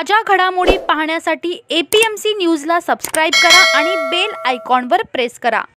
ताज्या घडामोडी पाहण्यासाठी एपीएमसी न्यूजला सबस्क्राईब करा आणि बेल आयकॉनवर प्रेस करा.